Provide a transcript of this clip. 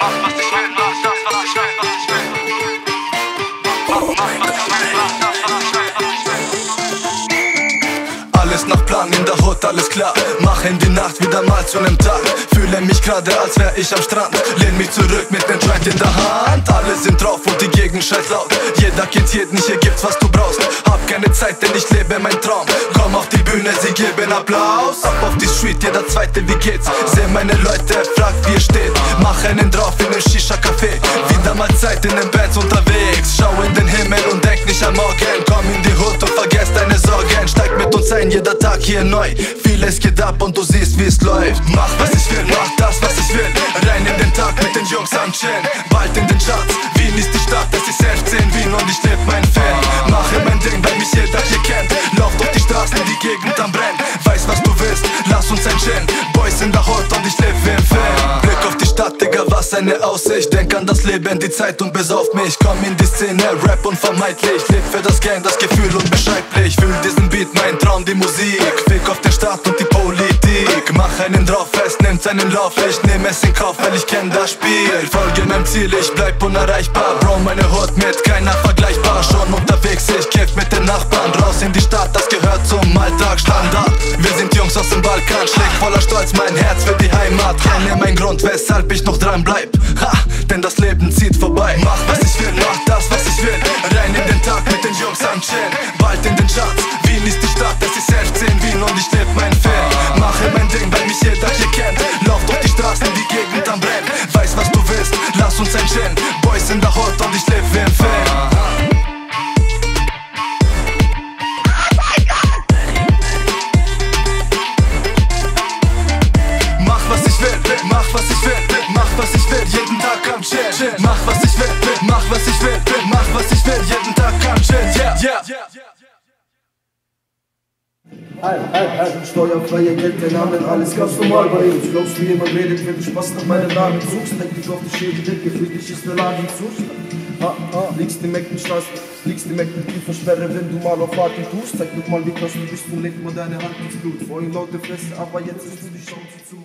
Mas, mas, mas, mas, mas, mas, mas, Plan in der Hut, alles klar. Machen die Nacht wieder mal zu nem Tag. Fühle mich gerade, als wär ich am Strand. Lehn mich zurück mit nem Joint in der Hand. Alle sind drauf und die Gegend schreit laut. Jeder kennt jeden, hier gibt's was du brauchst. Hab keine Zeit, denn ich lebe mein Traum. Komm auf die Bühne, sie geben Applaus. Ab auf die Street, jeder zweite, wie geht's? Seh meine Leute, fragt wie ihr steht. Mach einen drauf in den Shisha-Café. Wieder mal Zeit in den Bands unterwegs. Schau in den Himmel und denk nicht an morgen. Tag hier neu. Vieles geht ab und du siehst, wie es läuft. Mach was ich eine Aussicht. Denk an das Leben, die Zeit und besauft mich. Komm in die Szene, Rap unvermeidlich. Leb für das Gang, das Gefühl unbeschreiblich. Fühl diesen Beat, mein Traum, die Musik. Fick auf den Staat und die Politik. Mach einen drauf fest, nimmt seinen Lauf. Ich nehm es in Kauf, weil ich kenn das Spiel. Folge meinem Ziel, ich bleib unerreichbar. Bro, meine Hut mit keiner vergleichbar. Dem Balkan, schlägt voller Stolz mein Herz für die Heimat. Kenne mein Grund, weshalb ich noch dran bleib. Ha, denn das Leben zieht vorbei. Mach was ich will, mach das, was ich will. Rein in den Tag mit den Jungs am Chillen. Chill. Yeah, yeah. Hey, hey, hey, steuerfreie Geldeinnahmen, alles ganz normal bei uns. Glaubst du, jemand redet, wenn du Spaß nach meinem Namen suchst? Denk dich auf die Schädel, gefühlt dich ist der Laden zu. Ah, ah, liegst im Eckenstraße, liegst im Ecken, Versperre, wenn du mal auf Warten tust. Zeig doch mal, wie krass du bist und leg mal deine Hand ins Blut. Vorhin laute Fresse, aber jetzt ist du die Chance zu.